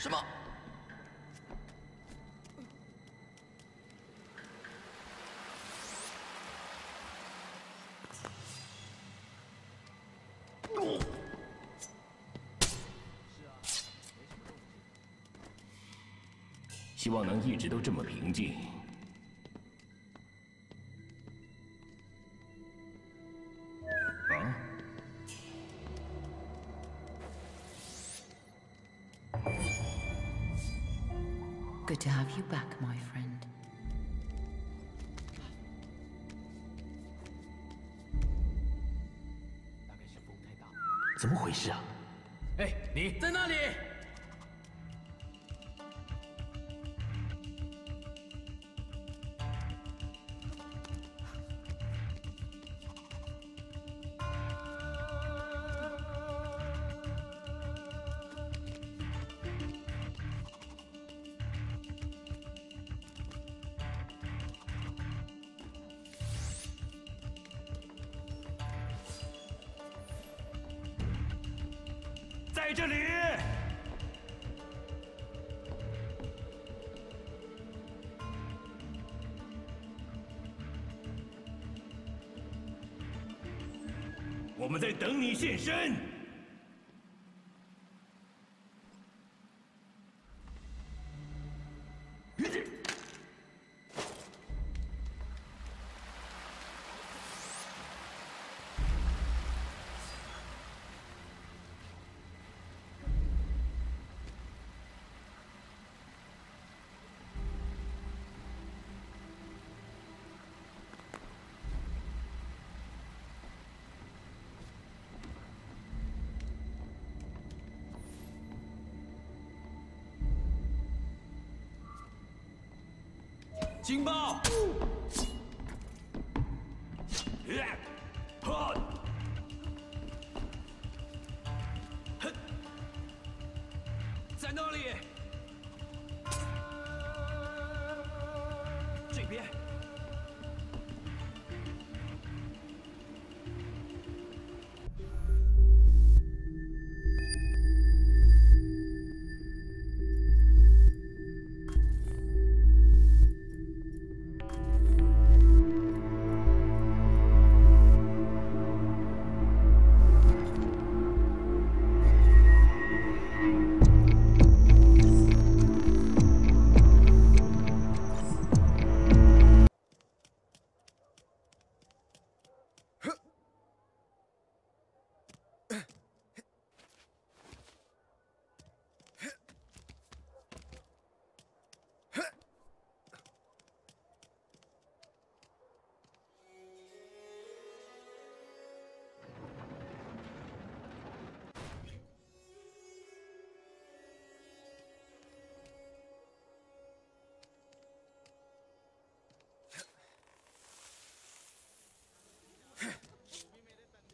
什么？希望能一直都这么平静。Good to have you back, my friend. 怎么回事啊？哎，你在那里！在这里。我们在等你现身。警报。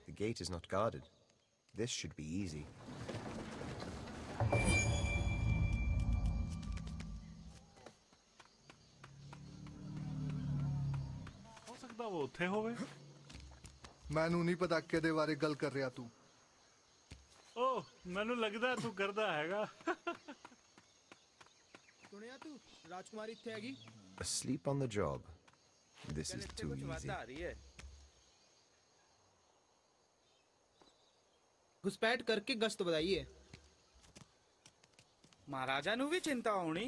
The gate is not guarded. This should be easy. ਹੋ ਸਕਦਾ ਉਹ ਉੱਥੇ ਹੋਵੇ ਮੈਨੂੰ ਨਹੀਂ ਪਤਾ ਕਿਹਦੇ ਬਾਰੇ ਗੱਲ ਕਰ ਰਿਹਾ ਤੂੰ ਓ ਮੈਨੂੰ ਲੱਗਦਾ ਤੂੰ ਕਰਦਾ ਹੈਗਾ ਸੁਣਿਆ ਤੂੰ ਰਾਜਕੁਮਾਰੀ ਇੱਥੇ ਹੈਗੀ Asleep on the job. This is ਇੱਥੇ too ਕੁਝ easy. घुसपैठ करके गश्त बताइए महाराजा नु भी चिंता होनी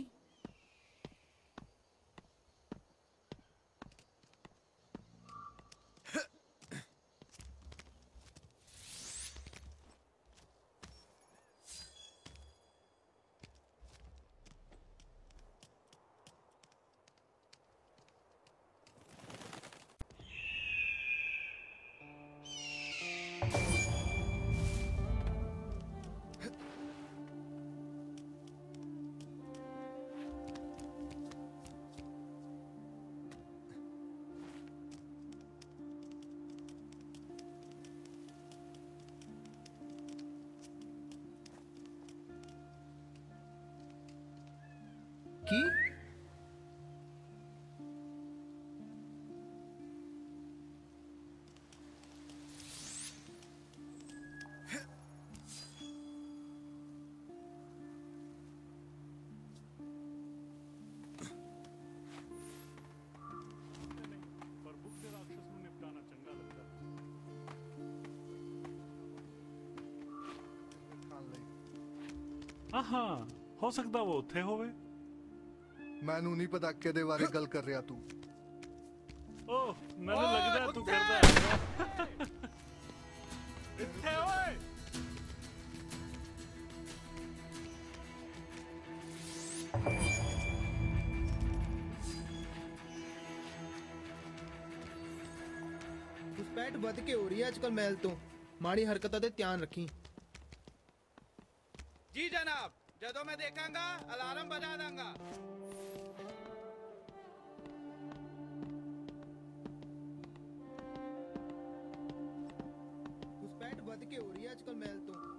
ਆਹਾਂ ਹੋ ਸਕਦਾ ਉਹ ਉੱਥੇ ਹੋਵੇ। ਮੈਨੂੰ ਨਹੀਂ ਪਤਾ ਕਿਹਦੇ ਬਾਰੇ ਗੱਲ ਕਰ ਰਿਹਾ ਤੂੰ। ਓਹ ਮੈਨੂੰ ਲੱਗਦਾ ਤੂੰ ਕਰਦਾ ਹੈ। ਇੱਥੇ ਓਏ! ਘੁਸਪੈਠ ਵੱਧ ਕੇ ਹੋ ਰਹੀ ਹੈ ਅੱਜਕੱਲ ਮਹਿਲ ਤੋਂ ਮਾੜੀ ਹਰਕਤਾਂ ਤੇ ਧਿਆਨ ਰੱਖੀ देखांगा अलार्म बजा दूँगा। घुसपैठ बद के हो रही है आजकल मैल तो।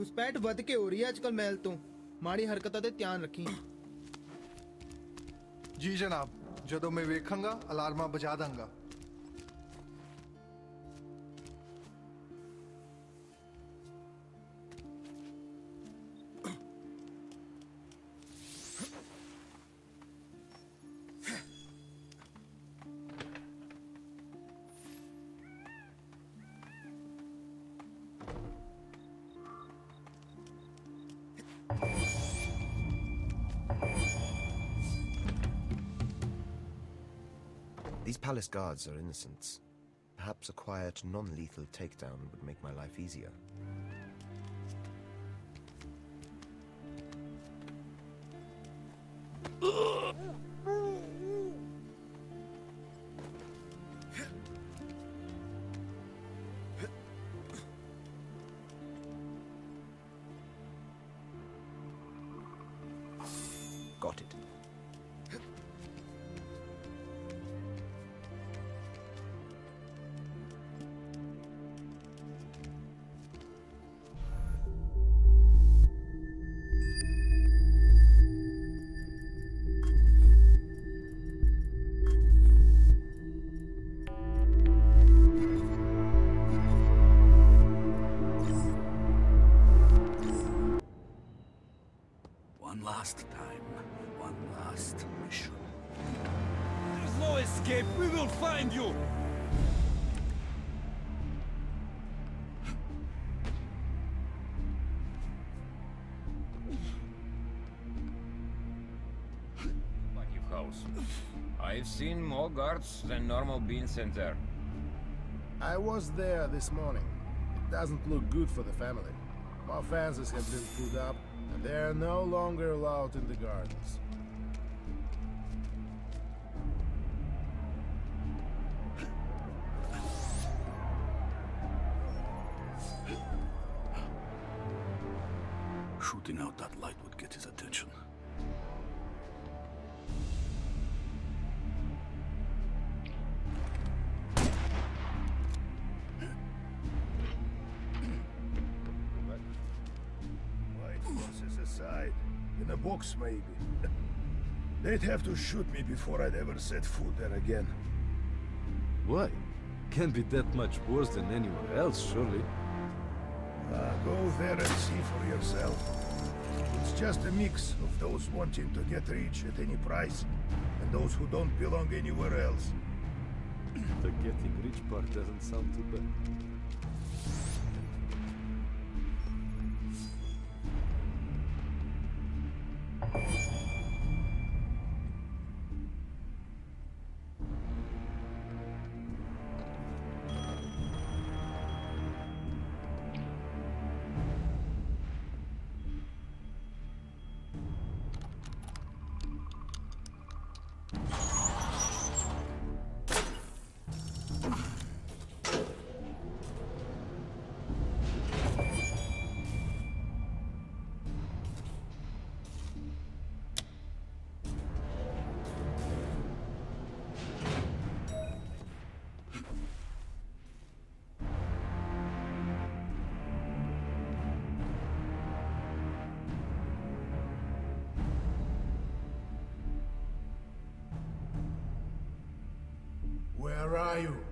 ਘੁਸਪੈਠ ਵੱਧ ਕੇ ਹੋ ਰਹੀ ਹੈ ਅੱਜਕੱਲ ਮਹਿਲ ਤੋਂ ਮਾੜੀ ਹਰਕਤਾਂ ਤੇ ਧਿਆਨ ਰੱਖੀ ਜੀ ਜਨਾਬ ਜਦੋਂ ਮੈਂ ਵੇਖਾਂਗਾ ਅਲਾਰਮਾਂ ਬਜਾ ਦਾਂਗਾ These palace guards are innocents. Perhaps a quiet, non-lethal takedown would make my life easier. Got it. House. I've seen more guards than normal bean there. I was there this morning. It doesn't look good for the family. More fences have been put up, and they are no longer allowed in the gardens. Shooting out that light would get his attention. Box, maybe. They'd have to shoot me before I'd ever set foot there again. Why? Can't be that much worse than anywhere else, surely. Ah, go there and see for yourself. It's just a mix of those wanting to get rich at any price, and those who don't belong anywhere else. The getting rich part doesn't sound too bad. Ryu.